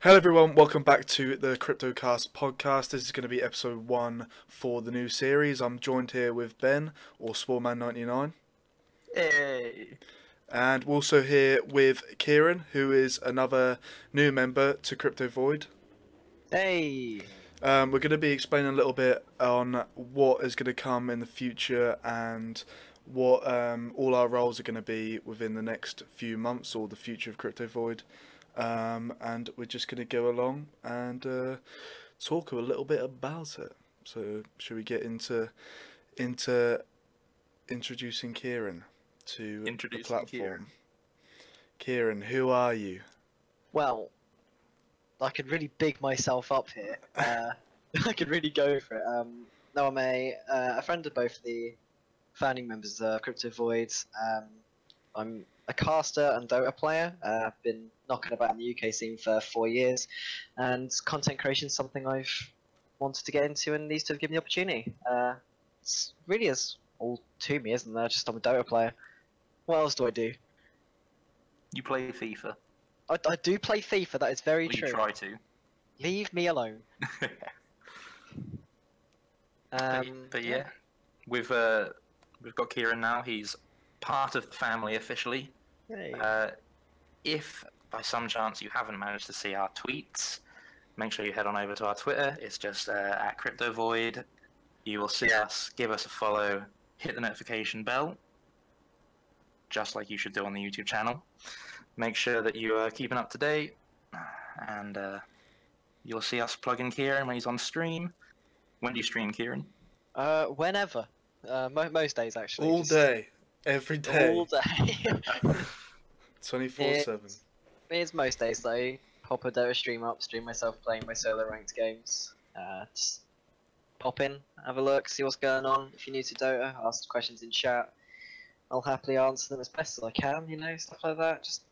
Hello, everyone. Welcome back to the CryptoCast podcast. This is going to be episode one for the new series. I'm joined here with Ben or Sporeman99, Hey. and we're also here with Kieran, who is another new member to Crypto Void. Hey. Um, we're going to be explaining a little bit on what is going to come in the future and what um, all our roles are going to be within the next few months or the future of Crypto Void. Um, and we're just going to go along and uh, talk a little bit about it. So, should we get into into introducing Kieran to Introducing the platform? Kieran. Kieran, who are you? Well, I could really big myself up here. Uh, I could really go for it. Um, no, I'm a, uh, a friend of both the founding members of Crypto Voids. Um, I'm a caster and Dota player. Uh, I've been knocking about in the UK scene for four years, and content creation is something I've wanted to get into, and these two have given me the opportunity. Uh, it's really is all to me, isn't there? Just I'm a Dota player. What else do I do? You play FIFA. I, I do play FIFA. That is very Well, you true. try to. Leave me alone. But- Um, but yeah, we've uh, we've got Kieran now. He's part of the family officially. Hey. Uh, if by some chance you haven't managed to see our tweets, make sure you head on over to our Twitter. It's just uh, at CryptoVoid. You will see us. Give us a follow. Hit the notification bell, just like you should do on the YouTube channel. Make sure that you are keeping up to date, and uh, you'll see us plug in Kieran when he's on stream. When do you stream, Kieran? uh, whenever. Uh, mo- most days actually. All just day, every day, All day. 24 7. It's- It's most days though. Pop a Dota stream up, stream myself playing my solo ranked games. Uh, just pop in, have a look, see what's going on. If you're new to Dota, ask questions in chat. I'll happily answer them as best as I can. You know, stuff like that. Just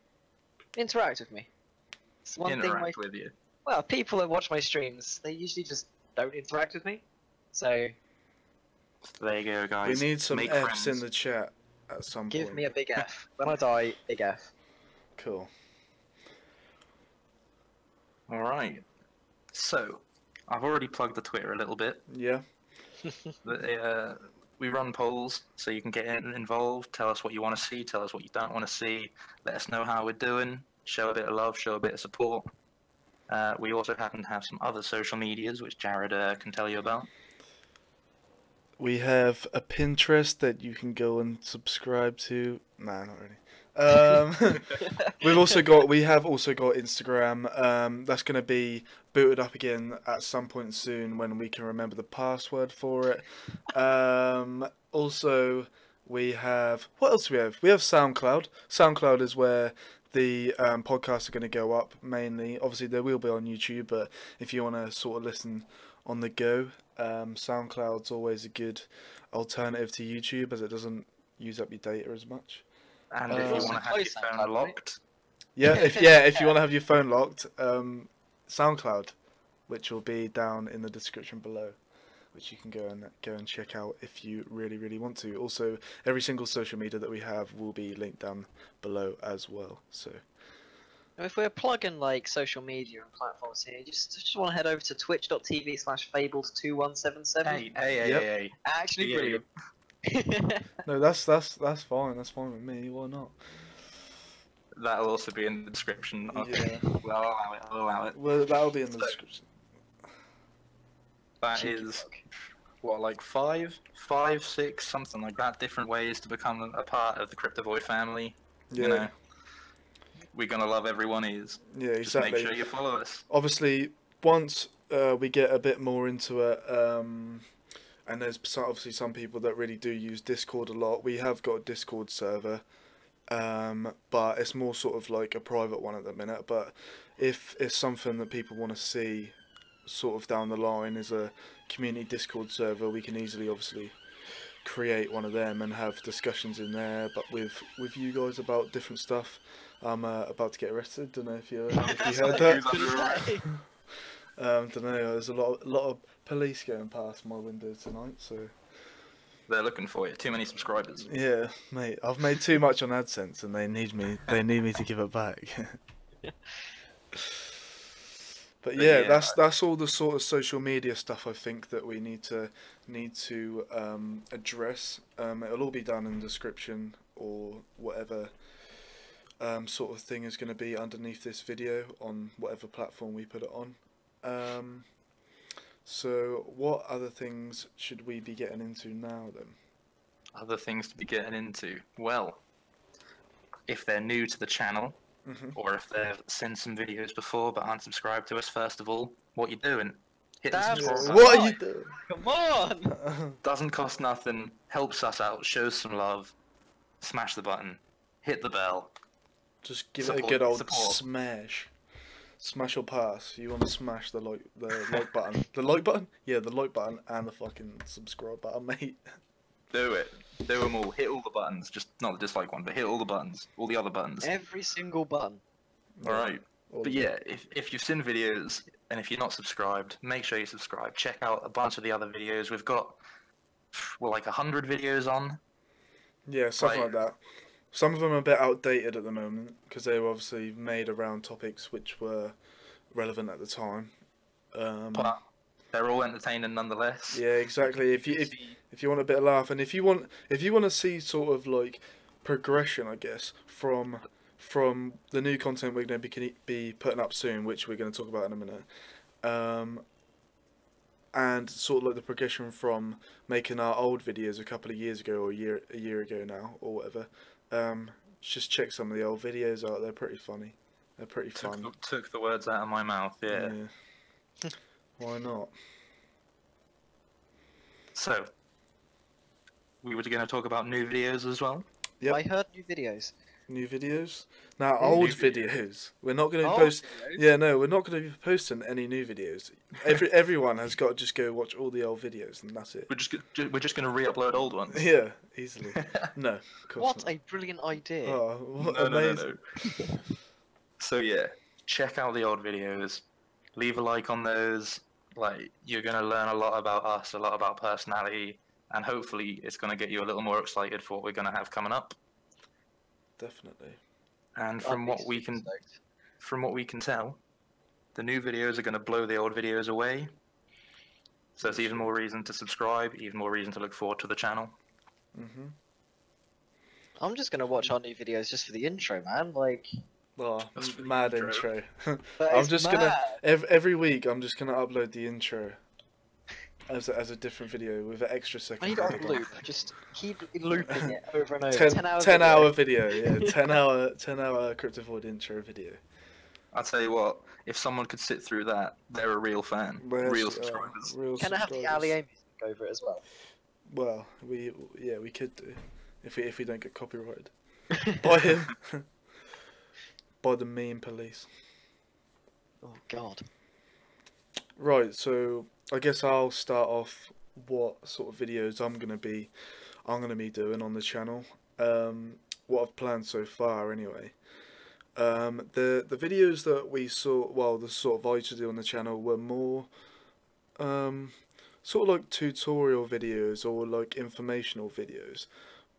interact with me. It's one thing. My Interact with you. Well, people that watch my streams, they usually just don't interact with me. So There you go, guys. We need some Make F's friends. in the chat at some give point. Give me a big F. When I die, big F. Cool. All right. So, I've already plugged the Twitter a little bit. Yeah. But, uh, we run polls, so you can get in, involved. Tell us what you want to see. Tell us what you don't want to see. Let us know how we're doing. Show a bit of love. Show a bit of support. Uh, we also happen to have some other social medias, which Jared uh, can tell you about. We have a Pinterest that you can go and subscribe to. Nah, not really. Um, we've also got we have also got Instagram. Um, that's going to be booted up again at some point soon when we can remember the password for it. Um, also, we have what else do we have? We have SoundCloud. SoundCloud is where the um, podcasts are going to go up mainly. Obviously, they will be on YouTube, but if you want to sort of listen on the go, um, SoundCloud's always a good alternative to YouTube as it doesn't use up your data as much. And Uh, if you want to have your phone SoundCloud, right? locked, Yeah, if yeah, if you want to have your phone locked, um, SoundCloud, which will be down in the description below, which you can go and go and check out if you really really want to. Also, every single social media that we have will be linked down below as well. So If we're plugging like social media and platforms here, just just want to head over to twitch.tv slash fabled2177. hey, hey, hey, Yep. hey, hey. Actually, Yeah, brilliant. No, that's that's that's fine. That's fine with me. Why not? That'll also be in the description. Okay. Yeah. Well, I'll allow it. I'll allow it. Well, that'll be in the So- description. That Cheeky is fuck. what, like five, five, six, something like that. Different ways to become a part of the CryptoVoid family. Yeah, You know, we're gonna love everyone is. yeah, Just exactly. make sure you follow us. obviously once uh, we get a bit more into it um, and there's obviously some people that really do use discord a lot we have got a discord server um, but it's more sort of like a private one at the minute but if it's something that people want to see sort of down the line is a community discord server we can easily obviously create one of them and have discussions in there but with with you guys about different stuff i'm uh, about to get arrested don't know if you, if you heard that Who's under arrest? um, don't know. There's a lot, a lot of police going past my window tonight. So They're looking for you. Too many subscribers. yeah, mate, I've made too much on AdSense, and they need me. They need me to give it back. But But yeah, yeah, that's that's all the sort of social media stuff I think that we need to need to um, address. Um, it'll all be done in the description or whatever um, sort of thing is going to be underneath this video on whatever platform we put it on. So, what other things should we be getting into now then? Other things to be getting into. Well, if they're new to the channel, hmm or if they've seen some videos before but aren't subscribed to us, first of all, what you doing? Hit the subscribe button. What are you doing? Come on! Doesn't cost nothing, helps us out, shows some love. Smash the button, hit the bell. Just give it a good old support. smash. Smash or pass. You want to smash the like the like button. The like button? Yeah, the like button and the fucking subscribe button, mate. Do it. Do them all. Hit all the buttons. Just not the dislike one, but hit all the buttons. All the other buttons. Every single button. Alright. All But yeah, if, if you've seen videos and if you're not subscribed, make sure you subscribe. Check out a bunch of the other videos. We've got, well, like a hundred videos on. Yeah, something Like- like that. Some of them are a bit outdated at the moment because they were obviously made around topics which were relevant at the time. Um, But they're all entertaining nonetheless. yeah, exactly. If you if if you want a bit of laugh and if you want if you want to see sort of like progression, I guess from from the new content we're going to be be putting up soon, which we're going to talk about in a minute, um, and sort of like the progression from making our old videos a couple of years ago or a year a year ago now or whatever. Um, just check some of the old videos out. They're pretty funny. They're pretty took, fun. the, took the words out of my mouth. Yeah. Why not? So we were going to talk about new videos as well. Yep. I heard new videos. New videos? Now New old videos. videos. We're not going to Oh, post. videos. Yeah, no, we're not going to be posting any new videos. Every everyone has got to just go watch all the old videos, and that's it. We're just ju- we're just going to re-upload old ones. Yeah, easily. No, of course What not. a brilliant idea. Oh, what no, no, no, amazing! no. so yeah, check out the old videos. Leave a like on those. Like you're gonna learn a lot about us, a lot about personality, and hopefully it's gonna get you a little more excited for what we're gonna have coming up. Definitely. And I'd from what we can, stoked. from what we can tell, the new videos are gonna blow the old videos away. So it's even more reason to subscribe, even more reason to look forward to the channel. Mhm. I'm just gonna watch our new videos just for the intro, man. Like, Oh, That's mad intro. intro. I'm is just gonna- mad. every, every week, I'm just gonna upload the intro as a, as a different video with an extra second. I need it on loop. Just keep looping it over and over. 10, 10 hours. 10 video. hour video, yeah, 10 hour, 10 hour Crypto Void intro video. I'll tell you what, if someone could sit through that, they're a real fan, Where's, real uh, subscribers. real Can I have the subscribers. Ali A music over it as well? Well, we yeah we could do if we if we don't get copyrighted by him, by the meme police. Oh God. Right, so I guess I'll start off what sort of videos I'm gonna be I'm gonna be doing on the channel. Um, what I've planned so far, anyway. Um, the the videos that we saw, well, the sort of I used to do on the channel were more, um, sort of like tutorial videos or like informational videos.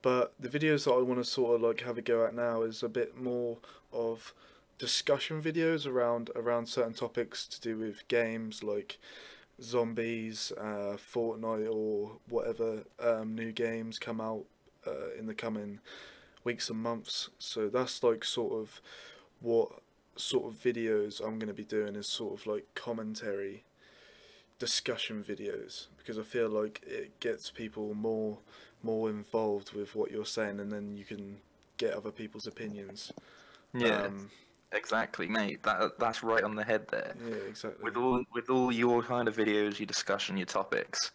But the videos that I want to sort of like have a go at now is a bit more of discussion videos around around certain topics to do with games like zombies, uh, Fortnite, or whatever um, new games come out uh, in the coming weeks and months. So that's like sort of what sort of videos I'm going to be doing is sort of like commentary discussion videos because I feel like it gets people more more involved with what you're saying and then you can get other people's opinions. Yeah, Um, exactly, mate. That that's right on the head there. yeah, exactly. With all with all your kind of videos, your discussion, your topics,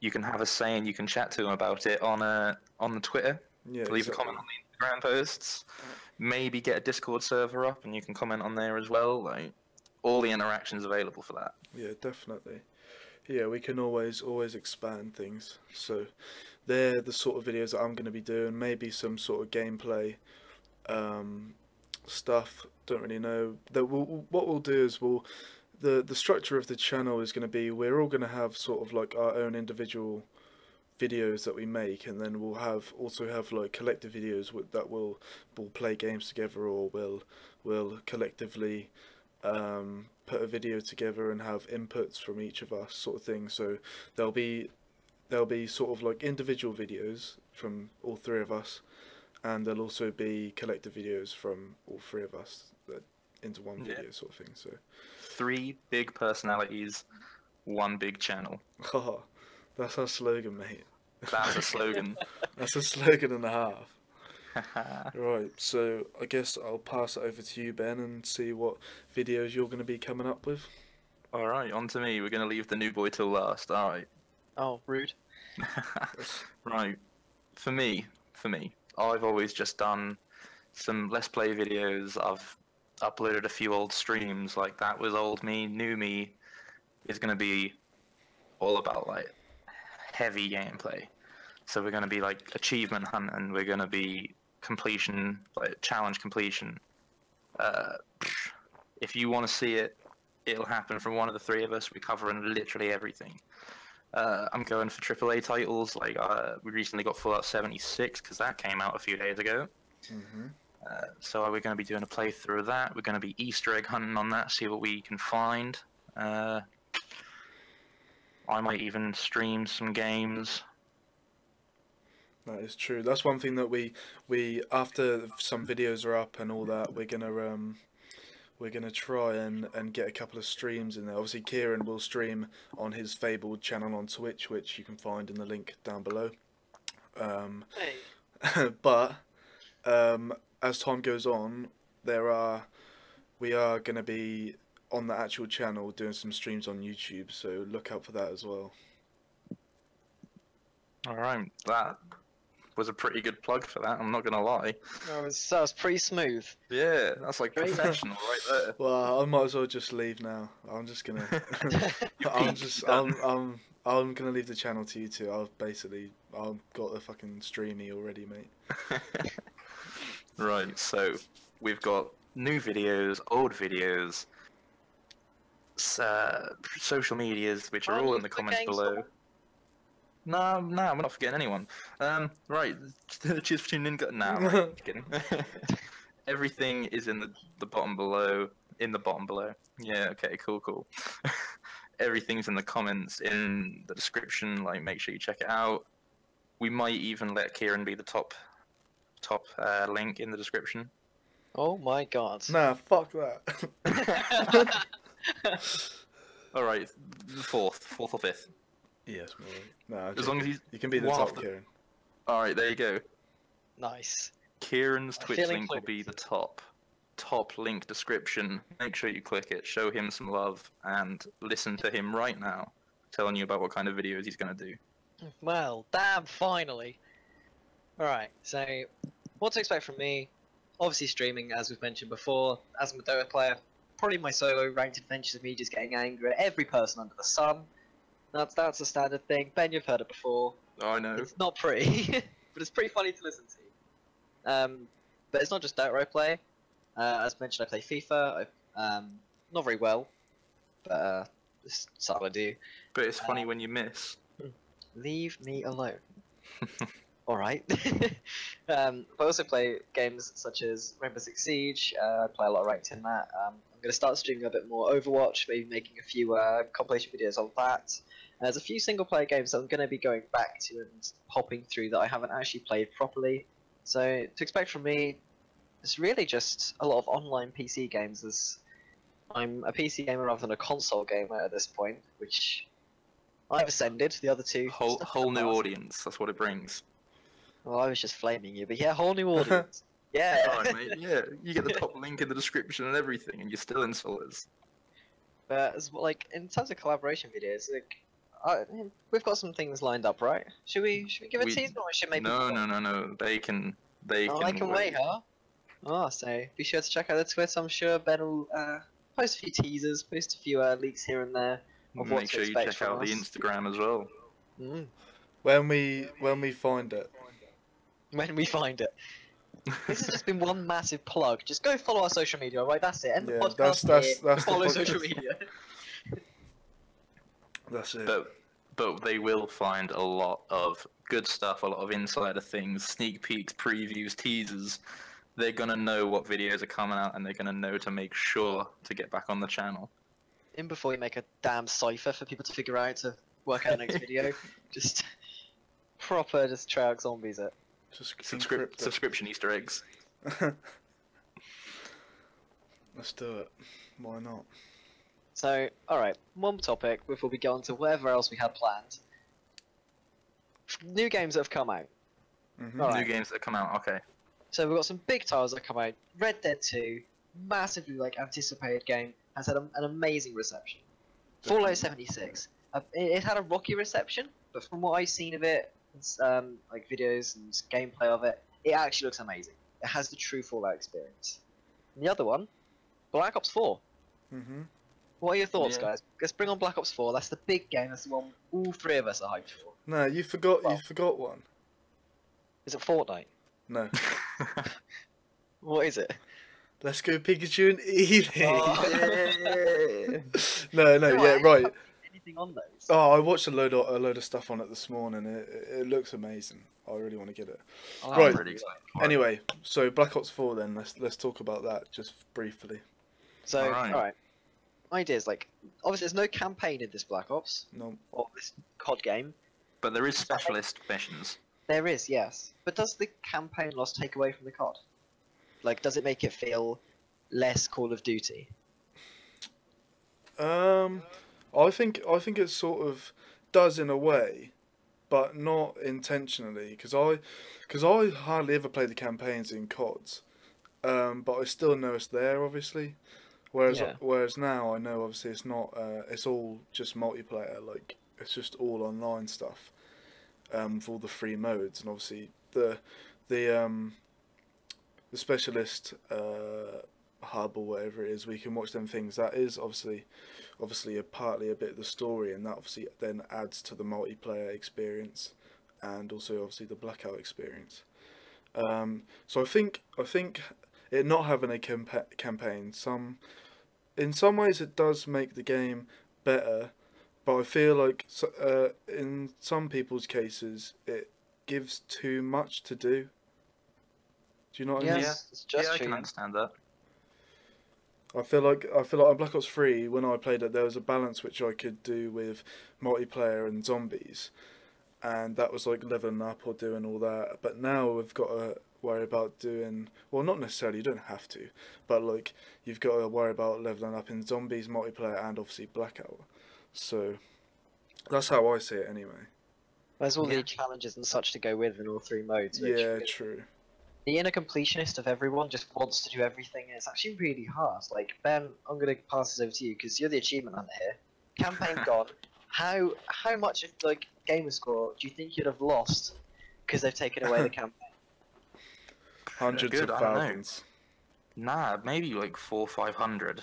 you can have a say and you can chat to them about it on uh, on the Twitter. yeah, Leave exactly. a comment on the Instagram posts. Maybe get a Discord server up and you can comment on there as well. Like all the interactions available for that. Yeah, definitely. Yeah, we can always always expand things. So they're the sort of videos that I'm going to be doing. Maybe some sort of gameplay um, stuff. Don't really know. That we'll, what we'll do is we'll the the structure of the channel is going to be we're all going to have sort of like our own individual videos that we make and then we'll have also have like collective videos with, that will will play games together or will will collectively um, put a video together and have inputs from each of us, sort of thing. So there'll be there'll be sort of like individual videos from all three of us, and there'll also be collective videos from all three of us that into one Yeah. video, sort of thing. So, Three big personalities, one big channel. haha, oh, that's our slogan, mate. That's a slogan. That's a slogan and a half. Right, so I guess I'll pass it over to you, Ben, and see what videos you're going to be coming up with. All right, on to me. We're gonna leave the new boy till last. All right. Oh, rude. right. For me, for me, I've always just done some let's play videos. I've uploaded a few old streams. Like that was old me, new me is gonna be all about like heavy gameplay. So we're gonna be like achievement hunt, and we're gonna be completion, like challenge completion. Uh, if you want to see it, it'll happen from one of the three of us. We're covering literally everything. Uh, I'm going for AAA titles. Like uh, we recently got Fallout 76 because that came out a few days ago. Mm-hmm. Uh, so we're going to be doing a playthrough of that. We're going to be Easter egg hunting on that, see what we can find. Uh, I might even stream some games. That is true. That's one thing that we we after some videos are up and all that, we're gonna um we're gonna try and and get a couple of streams in there. Obviously, Kieran will stream on his Fabled channel on Twitch, which you can find in the link down below. Um, Hey. but um, as time goes on, there are we are going to be on the actual channel doing some streams on YouTube, so look out for that as well. All right, that was a pretty good plug for that. I'm not going to lie. That was, that was pretty smooth. Yeah, that's like professional right there. Well, I might as well just leave now. I'm just gonna. I'm just. I'm. I'm. I'm gonna leave the channel to you two. I've basically. I've got the fucking streamy already, mate. right, so we've got new videos, old videos, uh, social medias, which are Aren't all in the comments forgetting below. Someone? No, no, we're not forgetting anyone. Um, right, cheers for tuning in. gu- Nah, I'm just kidding. Everything is in the, the bottom below. In the bottom below. Yeah, okay, cool, cool. Everything's in the comments, in the description. Like, make sure you check it out. We might even let Kieran be the top top uh, link in the description. oh my god. Nah, fuck that. All right, fourth, fourth or fifth. Yes, mate. Nah, As long as he's you can be the top, the- Kieran. all right. There you go. nice. Kieran's I Twitch feel link will be the top top link description. Make sure you click it, show him some love, and listen to him right now, telling you about what kind of videos he's gonna do. Well, damn, finally. Alright, so what to expect from me? Obviously streaming, as we've mentioned before, as a Dota player, probably my solo ranked adventures of me just getting angry at every person under the sun. That's that's a standard thing. Ben, you've heard it before. Oh, I know. It's not pretty, but it's pretty funny to listen to. Um, but it's not just Dota I play. Uh, as mentioned, I play FIFA. I, um, not very well, but uh, it's something I do. But it's funny when you miss. Leave me alone. Alright. um, I also play games such as Rainbow Six Siege. Uh, I play a lot of ranked in that. I'm going to start streaming a bit more Overwatch, maybe making a few uh, compilation videos on that. And there's a few single player games that I'm going to be going back to and hopping through that I haven't actually played properly. So to expect from me, it's really just a lot of online PC games. As I'm a PC gamer rather than a console gamer at this point, which I've ascended. The other two Whole whole new past. audience. That's what it brings. Well, I was just flaming you, but yeah, whole new audience. Yeah. All right, mate. Yeah, you get the top link in the description and everything, and you're still insult us. But as, like in terms of collaboration videos, like I, we've got some things lined up, right? Should we should we give a We- teaser or should maybe? No, no, no, no. They can. They Oh, can. I can wait, huh? Oh, so be sure to check out the Twitter. I'm sure Ben will uh, post a few teasers, post a few uh, leaks here and there. of Make sure you check from out the. Instagram as well. Mm, When we when we find it. when we find it. This has just been one massive plug. Just go follow our social media, right? That's it. End the Yeah, podcast that's- that's- here. that's the follow podcast. social media. That's it. But but they will find a lot of good stuff, a lot of insider things, sneak peeks, previews, teasers, they're gonna know what videos are coming out, and they're gonna know to make sure to get back on the channel. In before you make a damn cipher for people to figure out to work out the next video, just proper just Treyarch zombies it. Just Subscri- subscription Easter eggs. Let's do it. Why not? So, alright, one topic before we go on to whatever else we had planned. New games that have come out. hmm Alright. New games that come out. Okay. So we've got some big titles that come out. Red Dead 2, massively like anticipated game, has had a, an amazing reception. Fallout 76, uh, it, it had a rocky reception, but from what I've seen of it, it's, um, like videos and gameplay of it, it actually looks amazing. It has the true Fallout experience. And the other one, Black Ops 4. hmm What are your thoughts, Yeah. guys? Let's bring on Black Ops 4. That's the big game. That's the one all three of us are hyped for. No, you forgot. Well- you forgot one. Is it Fortnite? No. What is it? Let's go Pikachu and Eevee. Oh, no, no, No, yeah, I right. Haven't seen Anything on those? Oh, I watched a load of a load of stuff on it this morning. It, it, it looks amazing. I really want to get it. Oh, I'm Right. pretty excited. it. Anyway, so Black Ops Four. Then let's let's talk about that just briefly. So, Alright. alright. Ideas like obviously there's no campaign in this Black Ops No, or this COD game. but there is specialist missions. There is, yes. But does the campaign loss take away from the COD? Like, does it make it feel less Call of Duty? Um, I think I think it sort of does in a way, but not intentionally. Because I, because I hardly ever play the campaigns in CODs, um, but I still know it's there, obviously. Whereas Yeah. whereas now I know obviously it's not. Uh, it's all just multiplayer. Like it's just all online stuff. Um, with all the free modes and obviously the the um the specialist uh hub or whatever it is, we can watch them things. That is obviously, obviously a partly a bit of the story, and that obviously then adds to the multiplayer experience, and also obviously the blackout experience. Um, so I think I think it not having a campa- campaign, some, in some ways it does make the game better, but I feel like so- uh, in some people's cases it gives too much to do. Do you know what I mean? Yes, it's just yeah, I true. can understand that. I feel like I feel like on Black Ops Three when I played it, there was a balance which I could do with multiplayer and zombies, and that was like leveling up or doing all that. But now we've got to worry about doing well, not necessarily. You don't have to, but like you've got to worry about leveling up in zombies, multiplayer, and obviously Blackout. So that's how I see it anyway. There's all Yeah. the challenges and such to go with in all three modes. Which Yeah, true. The inner completionist of everyone just wants to do everything, and it's actually really hard. Like Ben, I'm gonna pass this over to you because you're the achievement hunter here. Campaign gone. How how much of like gamer score do you think you'd have lost because they've taken away the campaign? Hundreds Good, of I thousands. Nah, maybe like four, five hundred.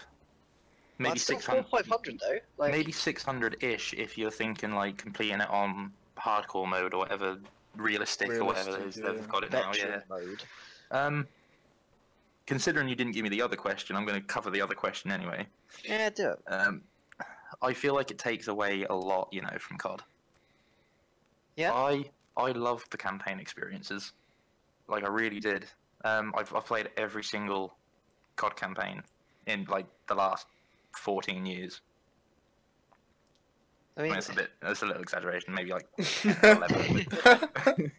Maybe six hundred. still six four hundred. five hundred though. Like maybe 600-ish if you're thinking like completing it on hardcore mode or whatever realistic, or whatever it is Realistic, yeah. they've got it now yeah mode. um considering you didn't give me the other question i'm going to cover the other question anyway Yeah, do it. um i feel like it takes away a lot you know from cod Yeah. i i loved the campaign experiences like i really did um i've, I've played every single cod campaign in like the last 14 years I I mean, it's a bit, it's a little exaggeration, maybe like 11.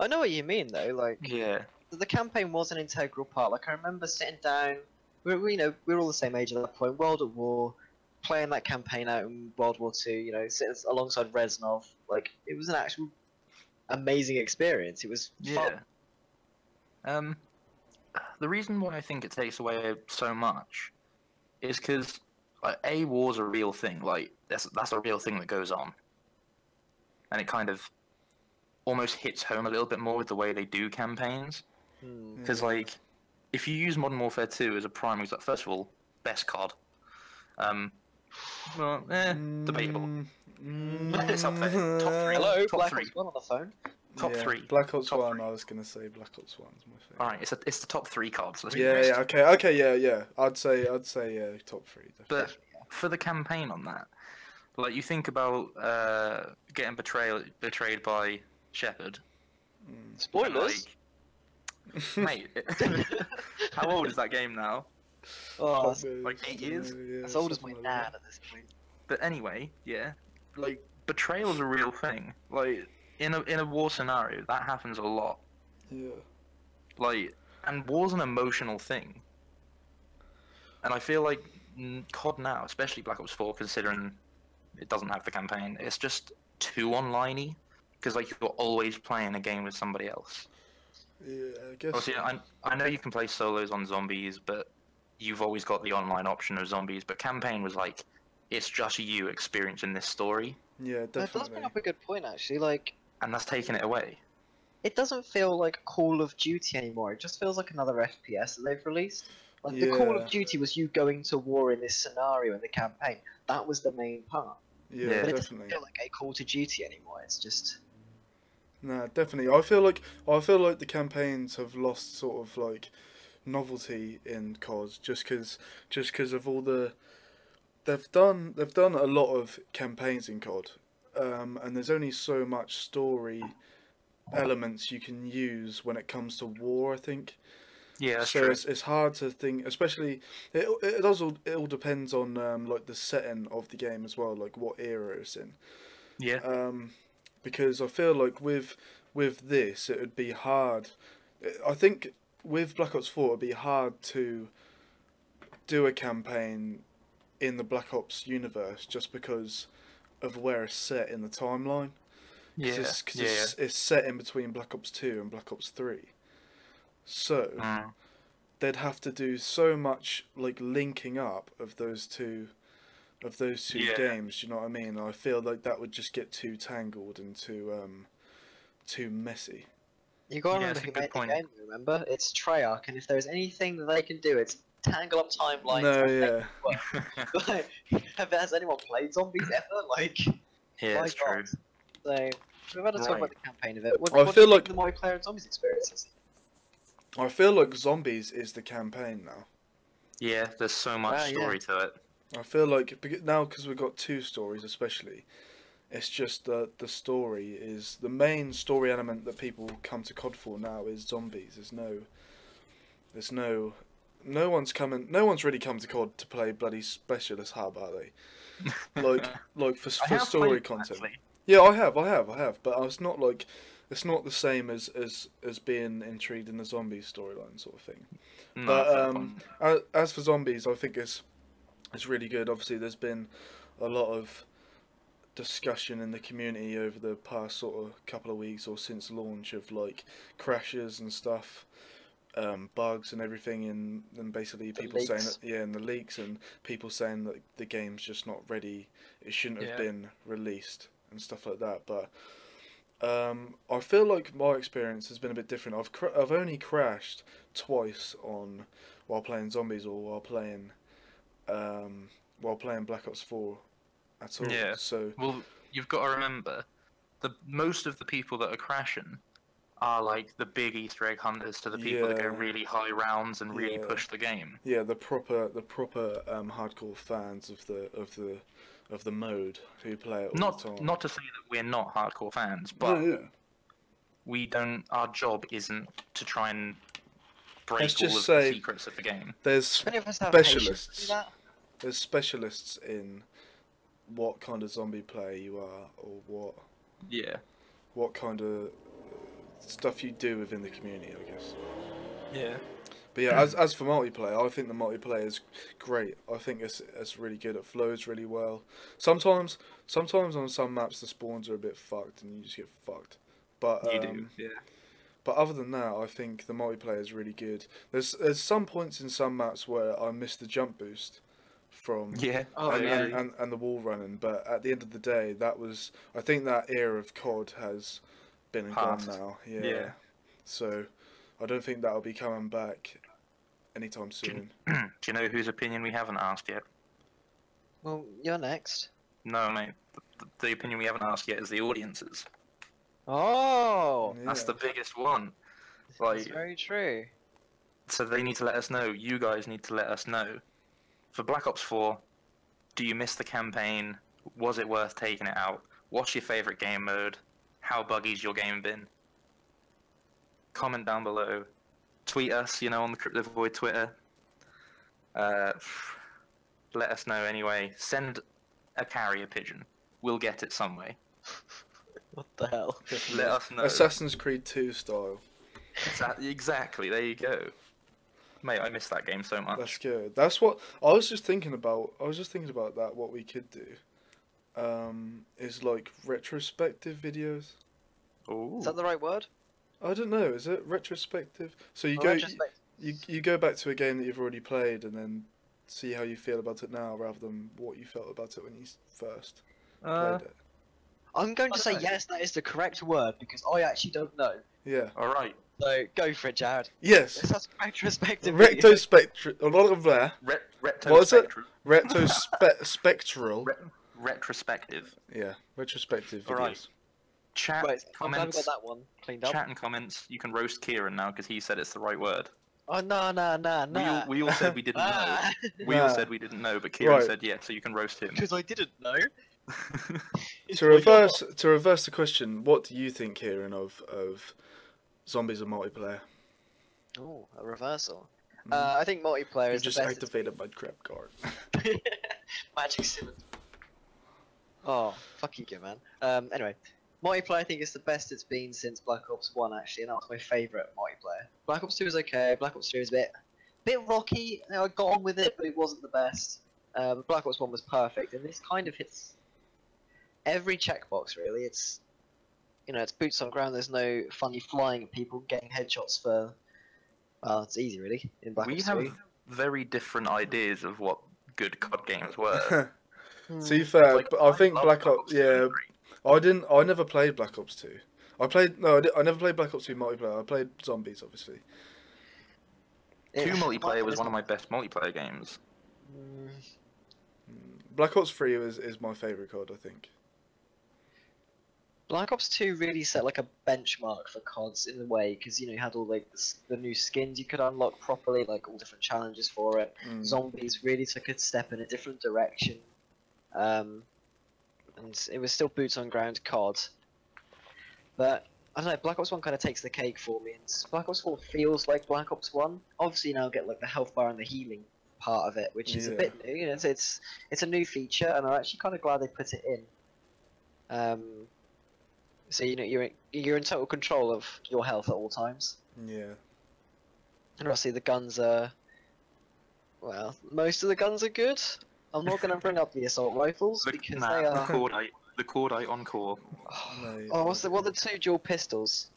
I know what you mean though. Like yeah, the campaign was an integral part. Like I remember sitting down. We we you know we were all the same age at that point. World at War, playing that campaign out in World War Two. You know, sitting alongside Reznov. Like it was an actual amazing experience. It was yeah. fun. Um, the reason why I think it takes away so much is because like, a war's a real thing. Like that's that's a real thing that goes on, and it kind of almost hits home a little bit more with the way they do campaigns. Hmm. Because Yeah. like, if you use Modern Warfare 2 as a prime example, first of all, best COD. Um, well, eh, debatable. Mm, It's up there. Top three. Hello, Top Black three. Ops One on the phone. Top Yeah, three. Black Ops Top One. three. I was gonna say Black Ops One's my favorite. All right, it's a, it's the top three cards. Let's Yeah, honest. yeah, okay, okay, yeah, yeah. I'd say, I'd say, yeah, top three. Definitely. But for the campaign on that, like you think about uh, getting betrayed betrayed by Shepherd. Mm. Spoilers. Like, Mate, how old is that game now? oh, like eight years? Yeah, as old as my dad at this point. But anyway, yeah, like betrayal's a real thing. Like in a in a war scenario, that happens a lot. Yeah. Like, and war's an emotional thing. And I feel like COD now, especially Black Ops 4, considering it doesn't have the campaign, it's just too online-y. Because like you're always playing a game with somebody else. Yeah, I guess. Obviously, I, I know you can play solos on zombies, but you've always got the online option of zombies. But campaign was like, it's just you experiencing this story, yeah, definitely. That does bring up a good point, actually. Like, and that's taking it away. it doesn't feel like Call of Duty anymore. It just feels like another FPS that they've released. Like the Call of Duty was you going to war in this scenario in the campaign. That was the main part. Yeah, Yeah. But it doesn't feel like a Call to Duty anymore. It's just No, definitely. I feel like I feel like the campaigns have lost sort of like novelty in COD just because just because of all the they've done they've done a lot of campaigns in COD, um, and there's only so much story elements you can use when it comes to war. I think. Yeah, that's so true. it's, it's hard to think, especially it, it does all it all depends on um, like the setting of the game as well, like what era it's in Yeah, um, because I feel like with with this it would be hard. I think with Black Ops Four it'd be hard to do a campaign in the Black Ops universe just because of where it's set in the timeline. yeah, Cause it's, 'cause yeah. it's, it's set in between Black Ops Two and Black Ops Three. So Mm. they'd have to do so much like linking up of those two of those two Yeah. games you know what i mean i feel like that would just get too tangled and too um too messy you gotta Yeah, remember a who good made point. the game. Remember, it's Treyarch, and if there's anything that they can do, it's tangle up timelines. no and yeah make- like, have has anyone played zombies ever? Like, yeah, my it's true. So we've had to talk Right. about the campaign of it. What, I what feel do you think like- the multiplayer and zombies experience is? i feel like zombies is the campaign now Yeah, there's so much Wow, yeah. story to it. i feel like now because we've got two stories especially it's just that the story is the main story element that people come to cod for now is zombies there's no there's no no one's coming no one's really come to cod to play bloody specialist hub are they? Like like for, for story content. actually. yeah i have i have i have but it's not like it's not the same as as as being intrigued in the zombie storyline sort of thing. No, But, um, as, as for zombies, I think it's it's really good. Obviously, there's been a lot of discussion in the community over the past sort of couple of weeks or since launch of like crashes and stuff, um, bugs and everything, and and basically The people saying that yeah, and the leaks and people saying that the game's just not ready. It shouldn't have Yeah. been released and stuff like that. But um, I feel like my experience has been a bit different. I've cra- I've only crashed twice on while playing zombies or while playing um, while playing Black Ops Four at all. Yeah. So Well, you've got to remember, the most of the people that are crashing are like the big Easter egg hunters to the people that go really high rounds and really Yeah. push the game. yeah, the proper the proper um, hardcore fans of the of the of the mode who play it all Not the time. not to say that we're not hardcore fans, No, but yeah. we don't. Our job isn't to try and break Let's all just of say- the secrets of the game. There's Many of us have patience to do Specialists. that. there's specialists in what kind of zombie player you are or what Yeah. what kind of stuff you do within the community, I guess. Yeah. But yeah, as as for multiplayer, I think the multiplayer is great. I think it's it's really good. It flows really well. Sometimes sometimes on some maps the spawns are a bit fucked and you just get fucked. But You um, do. Yeah. But other than that, I think the multiplayer is really good. There's there's some points in some maps where I missed the jump boost from Yeah. Oh, and, yeah. and, and, and the wall running. But at the end of the day, that was I think that era of COD has been and gone now. Yeah. Yeah. So I don't think that'll be coming back anytime soon. Do you know whose opinion we haven't asked yet? Well, you're next. No, mate. The, the opinion we haven't asked yet is the audiences. Oh, That's the biggest one. that's Like, very true. so they need to let us know. You guys need to let us know. For Black Ops 4, do you miss the campaign? Was it worth taking it out? What's your favorite game mode? How buggy's your game been? Comment down below. tweet us, you know, on the Crypto Void Twitter. Uh, let us know anyway. Send a carrier pigeon. We'll get it some way. What the hell? Let us know. Assassin's Creed 2 style. Exa- Exactly. There you go. Mate, I miss that game so much. That's good. That's what I was just thinking about. I was just thinking about that. What we could do, um, is like retrospective videos. Ooh. Is that the right word? I don't know. Is it retrospective? So you Oh, go, you you go back to a game that you've already played, and then see how you feel about it now, rather than what you felt about it when you first Uh, played it. I'm going to say know. yes, that is the correct word because I actually don't know. Yeah. all right. So go for it, Jared. Yes. This has retrospective. video. Rectospectral. A lot of there. Ret- What is it? retrospectral. Retrospectral. Re- retrospective. Yeah. Retrospective videos. Alright. Chat, Right, I'm comments, got that one cleaned up. chat and comments. You can roast Kieran now because he said it's the right word. Oh no no no We all, no. we all said we didn't know. We all said we didn't know, but Kieran Right. said yeah, so you can roast him. because I didn't know. To reverse to reverse the question, what do you think, Kieran, of of zombies and multiplayer? Oh, a reversal. Mm. Uh, I think multiplayer you is just the best. activated my trap card. Magic cylinder. Oh, fucking good man. Um, anyway, multiplayer I think is the best it's been since Black Ops One actually, and that was my favourite multiplayer. Black Ops Two was okay. Black Ops Three was a bit, bit rocky. You know, I got on with it, but it wasn't the best. Uh, but Black Ops One was perfect, and this kind of hits every checkbox really. It's you know, it's boots on ground. There's no funny flying at people, getting headshots for. Well, it's easy really in Black Ops. we have very different ideas of what good COD games were. to be Hmm. fair, Like, but I think Black Ops. Yeah, 3. I didn't. I never played Black Ops Two. I played no. I, di- I never played Black Ops Two multiplayer. I played zombies, obviously. It- Two multiplayer was one of my best multiplayer games. Mm, Mm. Black Ops Three is is my favorite COD. I think. Black Ops 2 really set like a benchmark for CODs in a way because you know you had all like the, the new skins you could unlock properly, like all different challenges for it. Mm. Zombies really took a step in a different direction, um, and it was still boots on ground COD. But I don't know, Black Ops 1 kind of takes the cake for me, and Black Ops 4 feels like Black Ops 1. Obviously, now get like the health bar and the healing part of it, which is a bit new. You know, it's, it's it's a new feature, and I'm actually kind of glad they put it in. Um, so you know you're in, you're in total control of your health at all times, Yeah. and obviously the guns are. Well, most of the guns are good. I'm not going to bring up the assault rifles The, because nah, they the are. cordite, the cordite on core, Mate. Oh, what's the what are the two dual pistols?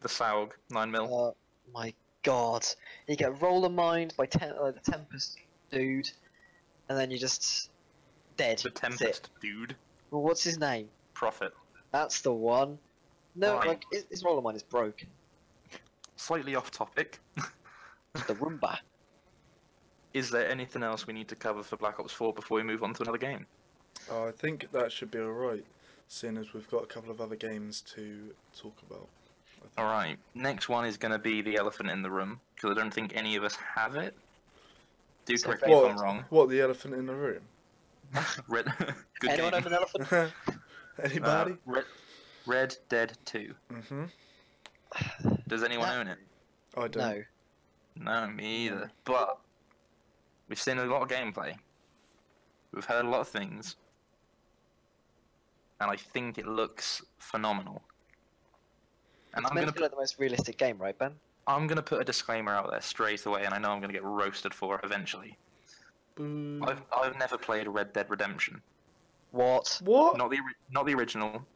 the Saug nine mil. Oh my god! You get roller mined by ten, uh, the Tempest dude, and then you just dead. the Tempest dude, Well, what's his name? Prophet. That's the one. No, Right. like his, his roller mine is broken. Slightly off topic. It's the Roomba. Is there anything else we need to cover for Black Ops 4 before we move on to another game? Oh, I think that should be alright, seeing as we've got a couple of other games to talk about. Alright, next one is going to be the elephant in the room, because I don't think any of us have it. Do So correct me if I'm wrong. What the elephant in the room? Red, good Anyone game. have an elephant? Anybody? Uh, Red, Red Dead 2. Mm-hmm. Does anyone No. own it? I don't. no. No, me either. But we've seen a lot of gameplay. We've heard a lot of things. And I think it looks phenomenal. And It's I'm meant gonna to be like the most realistic game, right, Ben? I'm gonna put a disclaimer out there straight away, and I know I'm gonna get roasted for it eventually. Boo. I've I've never played Red Dead Redemption. What? What? Not the not the original,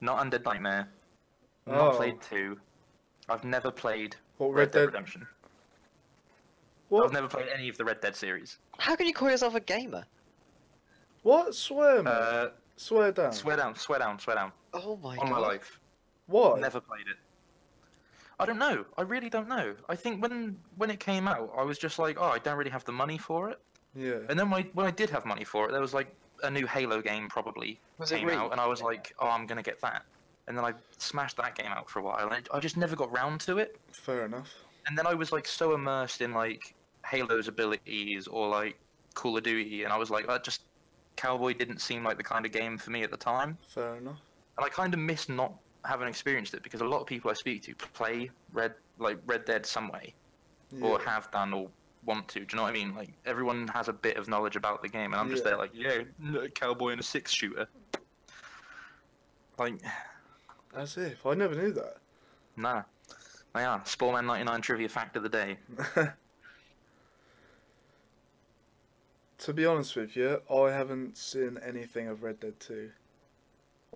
not Undead Nightmare. Not Oh. played two. I've never played What Red, Red Dead Dead? Redemption. What? I've never played any of the Red Dead series. How can you call yourself a gamer? What? Swear, man. Uh, Swear down. swear down, swear down, swear down. Oh my On god. my life. What? Never played it. I don't know. I really don't know. I think when when it came out, I was just like, oh, I don't really have the money for it. Yeah. And then when I, when I did have money for it, there was like a new Halo game probably Was it came out, and I was like, oh, I'm gonna get that. And then I smashed that game out for a while, and I, I just never got round to it. Fair enough. And then I was like so immersed in like Halo's abilities or like Call of Duty, and I was like, that just Cowboy didn't seem like the kind of game for me at the time. Fair enough. and I kind of miss not having experienced it because a lot of people I speak to play Red like Red Dead some way, or have done or want to. Do you know what I mean? Like everyone has a bit of knowledge about the game, and I'm just Yeah. there like, yeah, cowboy and a six shooter. Like, As if I never knew that. nah. They are. Sporeman 99 trivia fact of the day. to be honest with you, I haven't seen anything of Red Dead 2.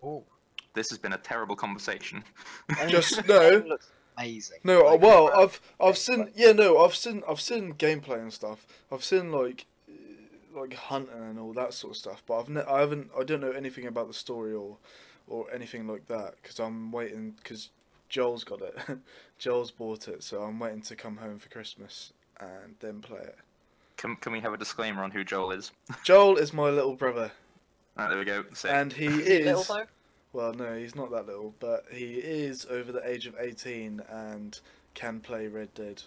Oh. This has been a terrible conversation. Just- no. amazing. No, uh, Like, well, I've I've seen yeah, no, I've seen I've seen gameplay and stuff. I've seen like uh, like hunting and all that sort of stuff, but I've ne- I haven't I don't know anything about the story or or anything like that because I'm waiting because Joel's got it. Joel's bought it, so I'm waiting to come home for Christmas and then play it. Can, can we have a disclaimer on who Joel is? Joel is my little brother, Right, there we go. Sick. and he little is though? well, no, he's not that little, but he is over the age of 18 and can play Red Dead.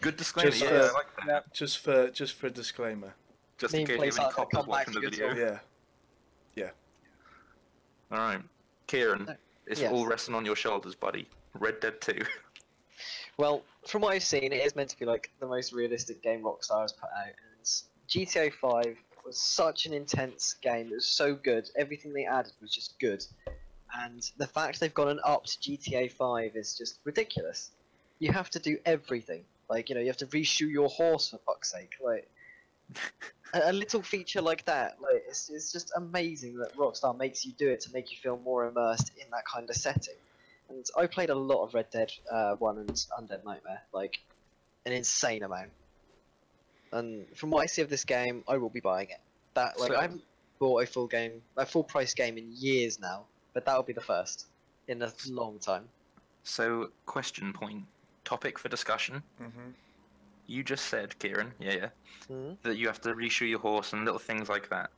Good disclaimer. Just, yeah, uh, I like that. just for just for a disclaimer. Just Me in case you have any coppers watching the to you video. Yeah. All right, Kieran, No. It's Yes. all resting on your shoulders, buddy. Red Dead 2. Well, from what I've seen, it is meant to be like the most realistic game Rockstar has put out. And GTA 5 was such an intense game. It was so good. Everything they added was just good. And the fact they've gone and upped to GTA 5 is just ridiculous. You have to do everything. Like, you know, you have to reshoe your horse for fuck's sake. Like, a, a little feature like that, like, it's, it's just amazing that Rockstar makes you do it to make you feel more immersed in that kind of setting. And I played a lot of Red Dead uh, 1 and Undead Nightmare, like an insane amount. And from what I see of this game, I will be buying it. That like So- I haven't bought a full game, a full price game in years now, but that will be the first in a long time. So, question point, topic for discussion. hmm You just said, Kieran, yeah, yeah, Mhm. that you have to reshoe your horse and little things like that.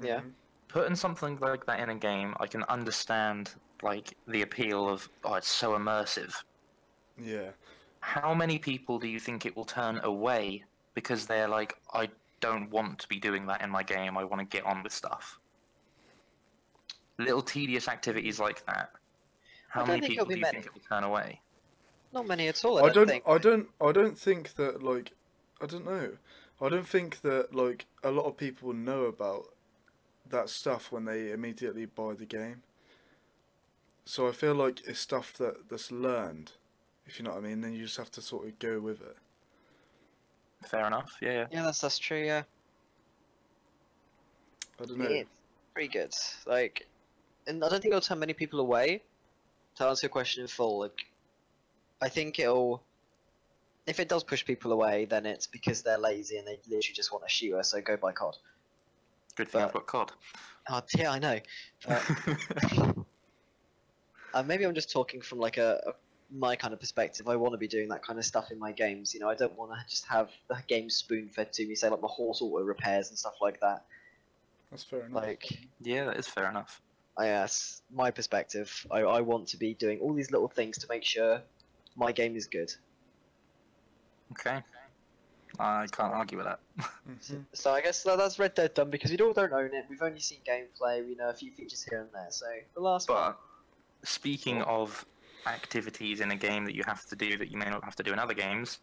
Yeah. Putting something like that in a game, I can understand like the appeal of oh, it's so immersive. Yeah. How many people do you think it will turn away because they're like, I don't want to be doing that in my game. I want to get on with stuff. Little tedious activities like that. How I don't many think people it'll do be you think it will turn away? Not many at all. I, I don't, don't think. I don't I don't think that like I don't know. I don't think that like a lot of people know about that stuff when they immediately buy the game. So I feel like it's stuff that that's learned, if you know what I mean. Then you just have to sort of go with it. Fair enough. Yeah. yeah. Yeah, that's that's true. Yeah, I don't know. it's pretty good. Like, and I don't think it'll turn many people away. To answer your question in full, like, I think it'll. If it does push people away, then it's because they're lazy and they literally just want a shooter. So go buy COD. Good thing I've got COD. Oh, yeah, I know. But uh, maybe I'm just talking from like a, a my kind of perspective. I want to be doing that kind of stuff in my games. You know, I don't want to just have the game spoon fed to me, say like my horse auto repairs and stuff like that. That's fair enough. Like, yeah, that is fair enough. I that's my perspective. I, I want to be doing all these little things to make sure my game is good. Okay. I can't argue with that. Mhm. So I guess that, that's Red Dead done because we all don't own it. We've only seen gameplay. We know a few features here and there. So the last one. But speaking of activities in a game that you have to do that you may not have to do in other games,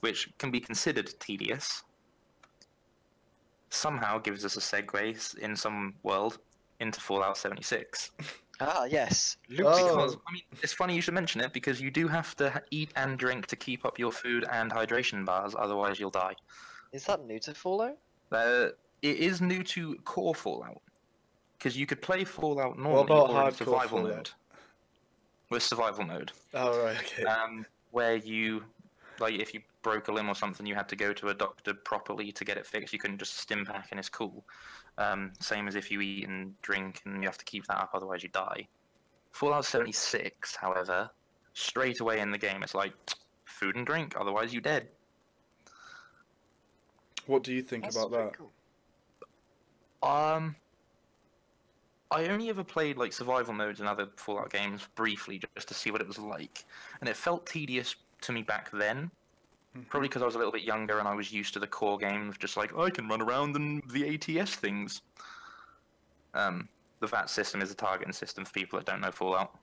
which can be considered tedious, somehow gives us a segue in some world into Fallout 76. Ah yes, Loot Oh. Because I mean, it's funny you should mention it because you do have to ha- eat and drink to keep up your food and hydration bars, otherwise you'll die. Is that new to Fallout? Uh, it is new to core Fallout because you could play Fallout normally about or in hardcore survival Fallout? mode. With survival mode, Oh right, okay. um, where you, like, if you broke a limb or something, you had to go to a doctor properly to get it fixed. You couldn't just stim pack and it's cool. Um, same as if you eat and drink and you have to keep that up, otherwise you die. Fallout 76, however, straight away in the game, it's like food and drink, otherwise you dead. what do you think That's about that? cool. Um, I only ever played like survival modes in other Fallout games briefly just to see what it was like, and it felt tedious to me back then. Mhm. Probably because I was a little bit younger and I was used to the core game of just like I can run around and the ATS things. Um, the VAT system is a targeting system for people that don't know Fallout.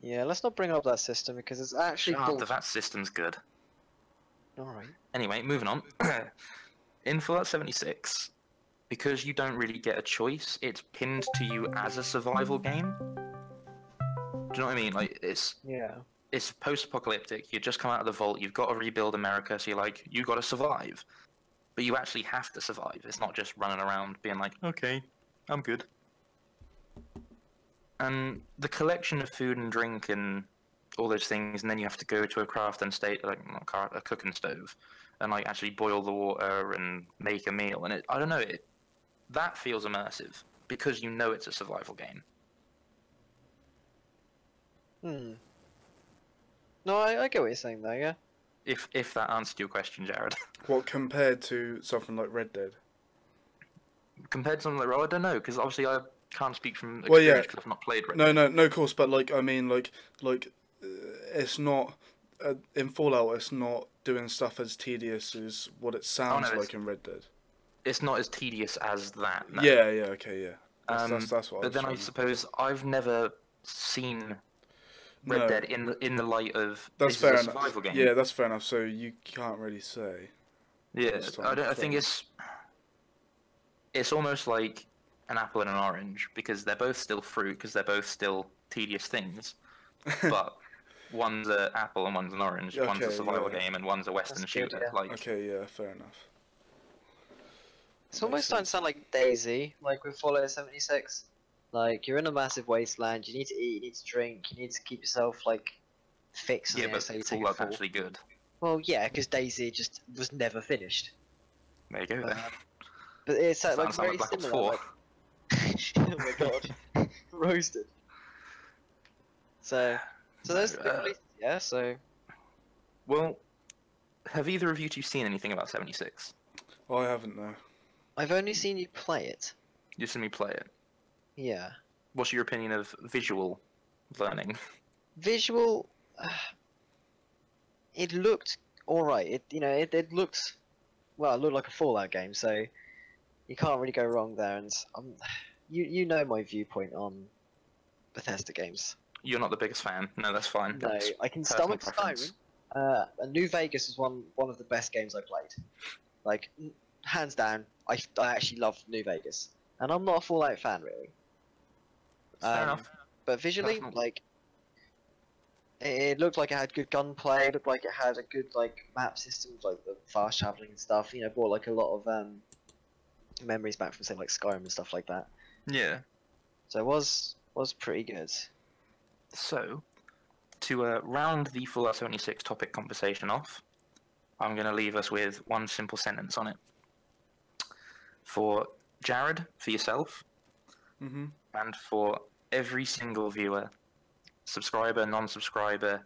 Yeah, let's not bring up that system because it's actually Shut cool. the VAT system's good. All right. Anyway, moving on. In Fallout 76, because you don't really get a choice, it's pinned to you as a survival game. Do you know what I mean? Like it's Yeah. It's post-apocalyptic. You just come out of the vault. You've got to rebuild America. So you're like, you got to survive, but you actually have to survive. It's not just running around being like, okay, I'm good. And the collection of food and drink and all those things, and then you have to go to a craft and state like not car- a cooking stove, and like actually boil the water and make a meal. And it, I don't know, it that feels immersive because you know it's a survival game. Hmm. No, I, I get what you're saying there. Yeah. If if that answered your question, Jared. What compared to something like Red Dead? compared to something like well, I don't know because obviously I can't speak from Well, experience yeah. because I've not played Red No, Dead. no, no. Of course, but like I mean, like like uh, it's not uh, in Fallout. It's not doing stuff as tedious as what it sounds it's- like in Red Dead. It's not as tedious as that. No. Yeah, yeah, okay, yeah. That's, Um, that's, that's what. but I was then I suppose I've never seen Red No. Dead in the in the light of That's this fair is a enough. survival game. Yeah, that's fair enough. So you can't really say. yeah. I, don't, I think it's it's almost like an apple and an orange because they're both still fruit because they're both still tedious things, but. One's an apple and one's an orange. one's a survival yeah. game and one's a western That's good, shooter. yeah. Like, Okay, yeah, fair enough. It's almost starting to sound like DayZ, like with Fallout 76. Like you're in a massive wasteland. You need to eat. You need to drink. You need to keep yourself like fixed. yeah, but so you take a Fallout's fall. actually good. Well, yeah, because DayZ just was never finished. There you go. Um, then. but it's uh, like Sounds like very Black similar. 4. Like... oh my god, roasted. So, so those are the Uh, releases, yeah. So Well, have either of you two seen anything about 76? I haven't though. I've only seen you play it. You've seen me play it. Yeah. What's your opinion of visual learning? Visual. Uh, it looked all right. It you know it, it looked well. It looked like a Fallout game, so you can't really go wrong there. And um, you you know my viewpoint on Bethesda games. You're not the biggest fan. No, that's fine. No, That's I can stomach. Skyrim. Uh, and New Vegas is one one of the best games I played. Like n- hands down, I, I actually love New Vegas, and I'm not a Fallout fan really. Fair Um, enough. But visually, not- like, it, it looked like it had good gunplay. It looked like it had a good like map system, like the fast traveling and stuff. You know, brought like a lot of um, memories back from say like Skyrim and stuff like that. Yeah. So it was was pretty good. So, to uh, round the full Fallout 76 topic conversation off, I'm going to leave us with one simple sentence on it. For Jared, for yourself, Mhm. and for every single viewer, subscriber, non-subscriber,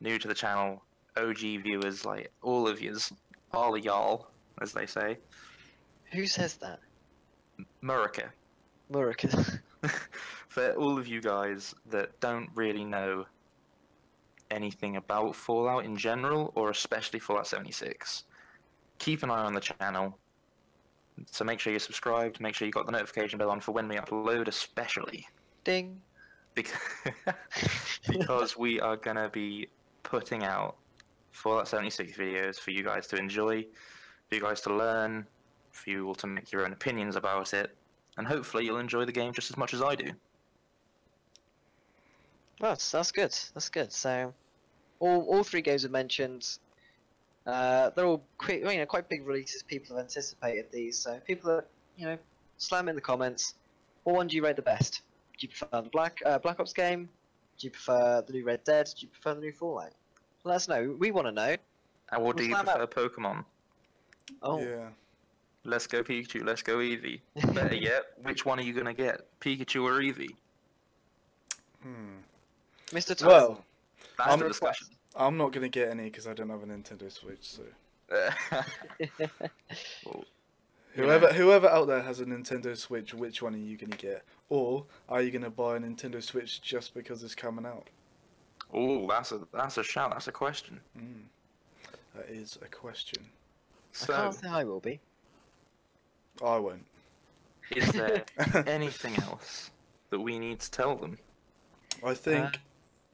new to the channel, OG viewers, like all of yous, all of y'all, as they say, Who says that? Murica. Murica. for all of you guys that don't really know anything about Fallout in general, or especially Fallout 76, keep an eye on the channel. So make sure you're subscribed, make sure you got the notification bell on for when we upload, especially. Ding. Because, because we are going to be putting out Fallout 76 videos for you guys to enjoy, for you guys to learn, for you all to make your own opinions about it, and hopefully you'll enjoy the game just as much as I do. That's that's good. That's good. So, all all three games are mentioned. Uh, they're all quick, you know, quite big releases. People have anticipated these, so people are, you know, slam in the comments. What one do you rate the best? Do you prefer the Black uh, Black Ops game? Do you prefer the new Red Dead? Do you prefer the new Fallout? Let us know. We want to know. And what do We'll you prefer out. Pokemon? Oh, Yeah. Let's go Pikachu, let's go Eevee. Better yet, which one are you gonna get? Pikachu or Eevee? Hmm. Mr. Tom. Well, That's I'm- the discussion. I'm not gonna get any because I don't have a Nintendo Switch. So Well, whoever whoever out there has a Nintendo Switch, which one are you gonna get? Or are you gonna buy a Nintendo Switch just because it's coming out? oh, that's a that's a shout. That's a question. Mm. That is a question. I So, can't say I will be. I won't. is there anything else that we need to tell them? I think Uh,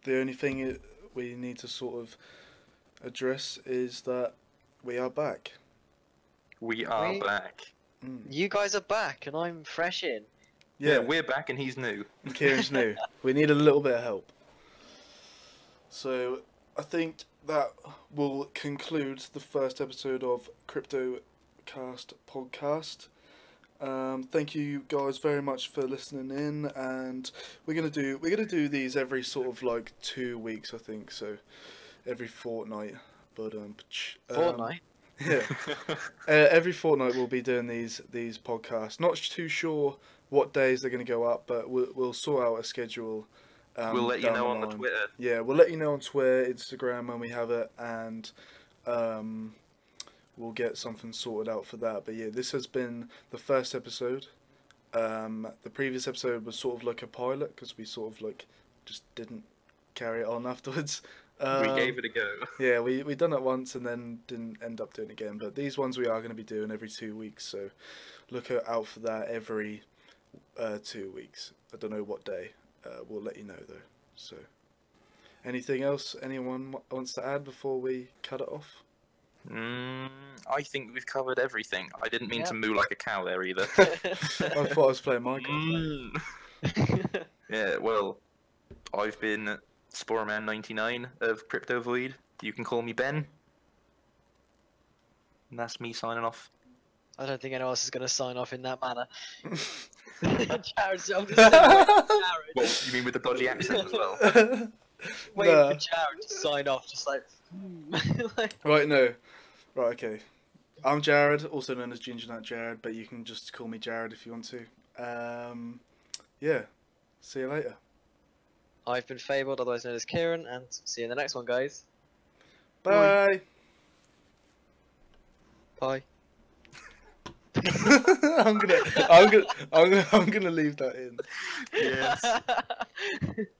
the only thing we need to sort of address is that we are back. We are We- back. Mm. You guys are back, and I'm fresh in. Yeah, Yeah, we're back and he's new. Kieran's new. We need a little bit of help. So I think that will conclude the first episode of Crypto Cast podcast. Um, thank you guys very much for listening in, and we're gonna do we're gonna do these every sort of like two weeks, I think. So every fortnight. But um, pch, um, Fortnite. Yeah. Uh, every fortnight we'll be doing these these podcasts. Not too sure what days they're going to go up, but we'll, we'll sort out a schedule. Um, we'll let you know on the. Twitter. Yeah, we'll let you know on Twitter, Instagram when we have it, and um, we'll get something sorted out for that. But yeah, this has been the first episode. Um, the previous episode was sort of like a pilot because we sort of like just didn't carry it on afterwards. Um, we gave it a go. yeah, we we done it once and then didn't end up doing it again. But these ones we are going to be doing every two weeks, so look out for that every uh, two weeks. I don't know what day. Uh, we'll let you know though. So, anything else anyone wa- wants to add before we cut it off? Mm, I think we've covered everything. I didn't mean Yeah. to moo like a cow there either. I thought I was playing Minecraft. Mm. Yeah, well, I've been Sporeman99 of Crypto Void. You can call me Ben. And that's me signing off. I don't think anyone else is going to sign off in that manner. Jared's I'm just sitting waiting for Jared, Well, you mean with the dodgy accent as well? waiting Nah. for Jared to sign off, just like, hmm. like Right, no. Right, okay. I'm Jared, also known as Ginger Nut Jared, but you can just call me Jared if you want to. Um, yeah. See you later. I've been fabled, otherwise known as Kieran, and see you in the next one, guys. Bye. Bye. I'm gonna, I'm gonna, I'm gonna, I'm gonna leave that in. Yes.